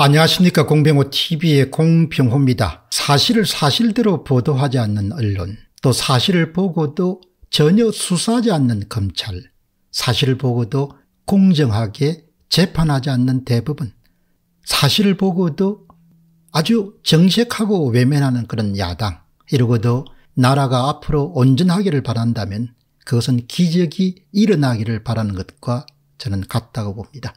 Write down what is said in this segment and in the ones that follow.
안녕하십니까 공병호 tv의 공병호입니다. 사실을 사실대로 보도하지 않는 언론 또 사실을 보고도 전혀 수사하지 않는 검찰 사실을 보고도 공정하게 재판하지 않는 대부분 사실을 보고도 아주 정색하고 외면하는 그런 야당 이러고도 나라가 앞으로 온전하기를 바란다면 그것은 기적이 일어나기를 바라는 것과 저는 같다고 봅니다.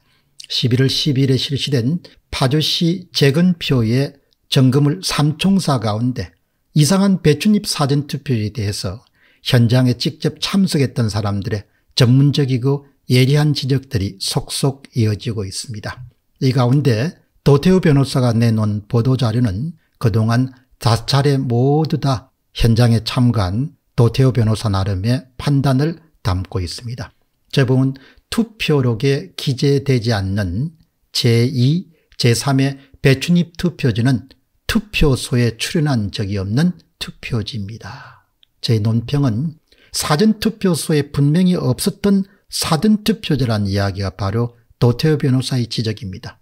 11월 12일에 실시된 파주시 재건표의 점검을 삼총사 가운데 이상한 배춧잎 사전투표에 대해서 현장에 직접 참석했던 사람들의 전문적이고 예리한 지적들이 속속 이어지고 있습니다. 이 가운데 도태우 변호사가 내놓은 보도자료는 그동안 다섯 차례 모두 다 현장에 참가한 도태우 변호사 나름의 판단을 담고 있습니다. 제목은 투표록에 기재되지 않는 제2, 제3의 배춘입 투표지는 투표소에 출연한 적이 없는 투표지입니다. 제 논평은 사전투표소에 분명히 없었던 사전투표지란 이야기가 바로 도태호 변호사의 지적입니다.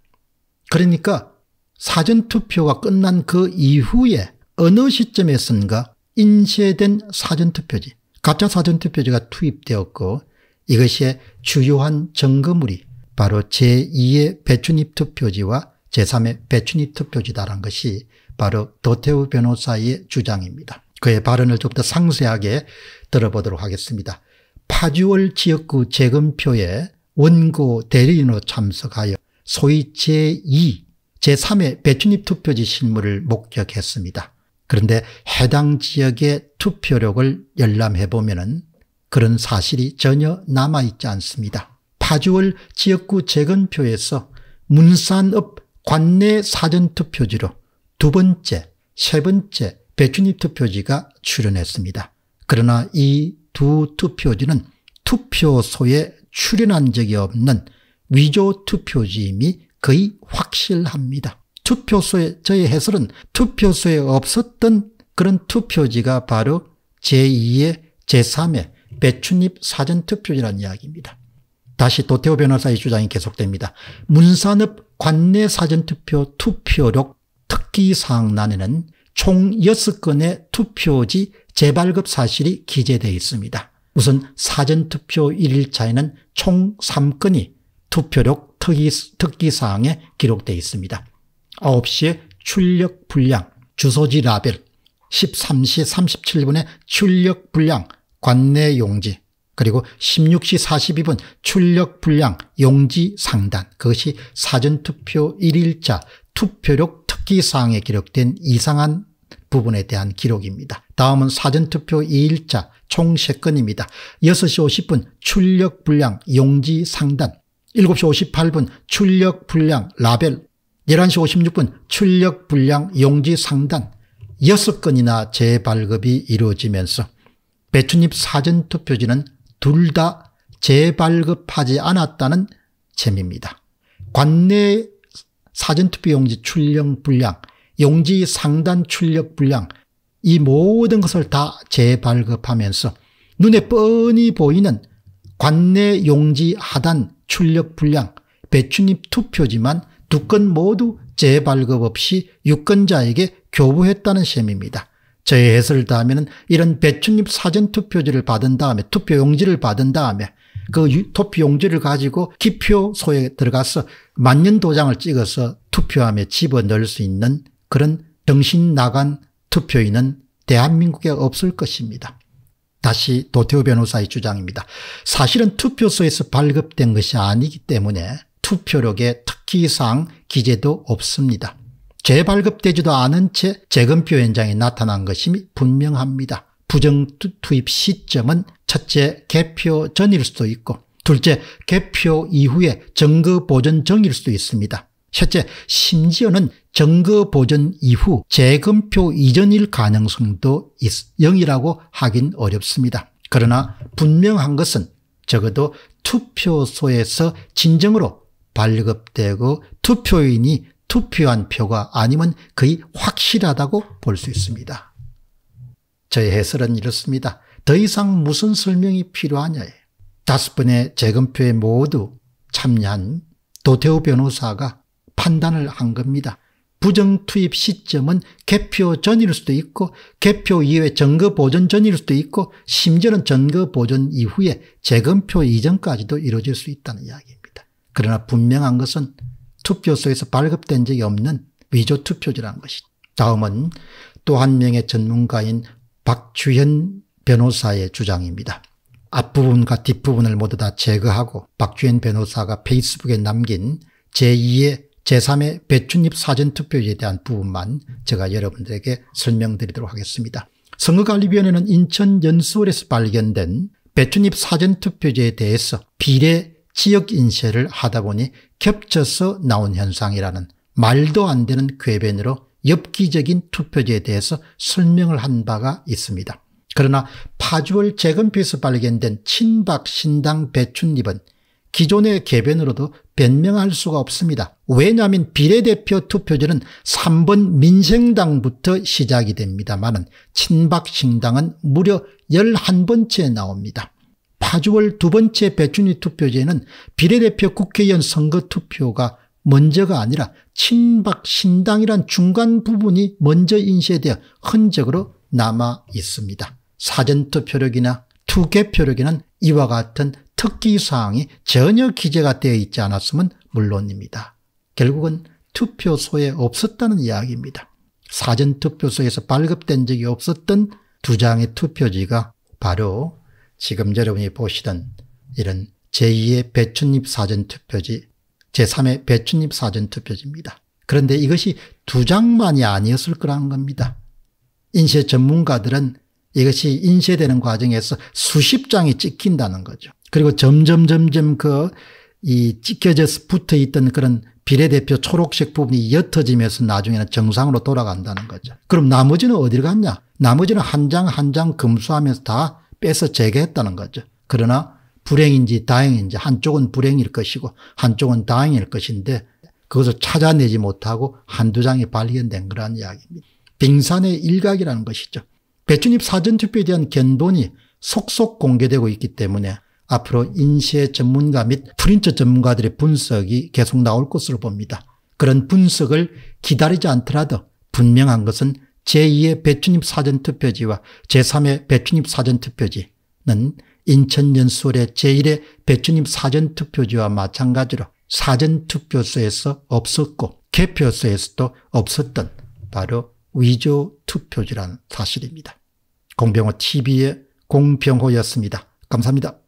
그러니까 사전투표가 끝난 그 이후에 어느 시점에선가 인쇄된 사전투표지, 가짜 사전투표지가 투입되었고 이것이 주요한 증거물이 바로 제2의 배춘입 투표지와 제3의 배춘입 투표지다란 것이 바로 도태우 변호사의 주장입니다. 그의 발언을 좀 더 상세하게 들어보도록 하겠습니다. 파주월 지역구 재검표에 원고 대리인으로 참석하여 소위 제2, 제3의 배춘입 투표지 실무를 목격했습니다. 그런데 해당 지역의 투표력을 열람해 보면 그런 사실이 전혀 남아있지 않습니다. 파주월 지역구 재건표에서 문산읍 관내 사전투표지로 두 번째, 세 번째 배춘입 투표지가 출연했습니다. 그러나 이 두 투표지는 투표소에 출연한 적이 없는 위조 투표지임이 거의 확실합니다. 투표소에 저의 해설은 투표소에 없었던 그런 투표지가 바로 제2의 제3의 배춘입 사전투표지라는 이야기입니다. 다시 도태호 변호사의 주장이 계속됩니다. 문산읍 관내 사전투표 투표록 특기사항란에는 총 6건의 투표지 재발급 사실이 기재되어 있습니다. 우선 사전투표 1일차에는 총 3건이 투표록 특기, 특기사항에 기록되어 있습니다. 9시에 출력 불량, 주소지 라벨, 13시 37분에 출력 불량, 관내 용지 그리고 16시 42분 출력 불량 용지 상단 그것이 사전투표 1일자 투표력 특기사항에 기록된 이상한 부분에 대한 기록입니다. 다음은 사전투표 2일자 총 3건입니다. 6시 50분 출력 불량 용지 상단 7시 58분 출력 불량 라벨 11시 56분 출력 불량 용지 상단 6건이나 재발급이 이루어지면서 배춧잎 사전투표지는 둘 다 재발급하지 않았다는 셈입니다. 관내 사전투표 용지 출력 불량, 용지 상단 출력 불량 이 모든 것을 다 재발급하면서 눈에 뻔히 보이는 관내 용지 하단 출력 불량 배춧잎 투표지만 두 건 모두 재발급 없이 유권자에게 교부했다는 셈입니다. 저의 해설을 다하면 이런 배춧잎 사전투표지를 받은 다음에 투표용지를 받은 다음에 그 투표용지를 가지고 기표소에 들어가서 만년도장을 찍어서 투표함에 집어넣을 수 있는 그런 정신 나간 투표인은 대한민국에 없을 것입니다. 다시 도태우 변호사의 주장입니다. 사실은 투표소에서 발급된 것이 아니기 때문에 투표력에 특기사항 기재도 없습니다. 재발급되지도 않은 채 재검표 현장에 나타난 것이 분명합니다. 부정 투입 시점은 첫째 개표 전일 수도 있고 둘째 개표 이후에 증거 보존 정일 수도 있습니다. 셋째 심지어는 증거 보존 이후 재검표 이전일 가능성도 0이라고 하긴 어렵습니다. 그러나 분명한 것은 적어도 투표소에서 진정으로 발급되고 투표인이 투표한 표가 아니면 거의 확실하다고 볼 수 있습니다. 저의 해설은 이렇습니다. 더 이상 무슨 설명이 필요하냐에 다섯 번의 재검표에 모두 참여한 도태우 변호사가 판단을 한 겁니다. 부정 투입 시점은 개표 전일 수도 있고 개표 이후에 점거 보존 전일 수도 있고 심지어는 점거 보존 이후에 재검표 이전까지도 이루어질 수 있다는 이야기입니다. 그러나 분명한 것은 투표소에서 발급된 적이 없는 위조 투표지라는 것이죠. 다음은 또 한 명의 전문가인 박주현 변호사의 주장입니다. 앞부분과 뒷부분을 모두 다 제거하고 박주현 변호사가 페이스북에 남긴 제2의 제3의 배춧잎 사전투표에 대한 부분만 제가 여러분들에게 설명드리도록 하겠습니다. 선거관리위원회는 인천 연수원에서 발견된 배춧잎 사전투표제에 대해서 비례 지역 인쇄를 하다 보니 겹쳐서 나온 현상이라는 말도 안 되는 궤변으로 엽기적인 투표제에 대해서 설명을 한 바가 있습니다. 그러나 파주월 재검표에서 발견된 친박 신당 배춘잎은 기존의 개변으로도 변명할 수가 없습니다. 왜냐하면 비례대표 투표제는 3번 민생당부터 시작이 됩니다만 친박신당은 무려 11번째 나옵니다. 파주월 두 번째 배춘희 투표제는 비례대표 국회의원 선거 투표가 먼저가 아니라 친박 신당이란 중간 부분이 먼저 인쇄되어 흔적으로 남아 있습니다. 사전투표력이나 투개표력에는 이와 같은 특기사항이 전혀 기재가 되어 있지 않았으면 물론입니다. 결국은 투표소에 없었다는 이야기입니다. 사전투표소에서 발급된 적이 없었던 두 장의 투표지가 바로 지금 여러분이 보시던 이런 제2의 배춧잎 사전투표지 제3의 배춧잎 사전투표지입니다. 그런데 이것이 두 장만이 아니었을 거라는 겁니다. 인쇄 전문가들은 이것이 인쇄되는 과정에서 수십 장이 찍힌다는 거죠. 그리고 점점 점점 그이 찢겨져서 붙어 있던 그런 비례대표 초록색 부분이 옅어지면서 나중에는 정상으로 돌아간다는 거죠. 그럼 나머지는 어디로 갔냐? 나머지는 한 장 한 장 검수하면서 다 빼서 재개했다는 거죠. 그러나 불행인지 다행인지 한쪽은 불행일 것이고 한쪽은 다행일 것인데 그것을 찾아내지 못하고 한두 장이 발견된 거라는 이야기입니다. 빙산의 일각이라는 것이죠. 배춘입 사전투표에 대한 견본이 속속 공개되고 있기 때문에 앞으로 인쇄 전문가 및 프린터 전문가들의 분석이 계속 나올 것으로 봅니다. 그런 분석을 기다리지 않더라도 분명한 것은 제2의 배춘입 사전투표지와 제3의 배춘입 사전투표지는 인천 연수월의 제1의 배춘입 사전투표지와 마찬가지로 사전투표소에서 없었고 개표소에서도 없었던 바로 위조 투표지라는 사실입니다. 공병호 TV의 공병호였습니다. 감사합니다.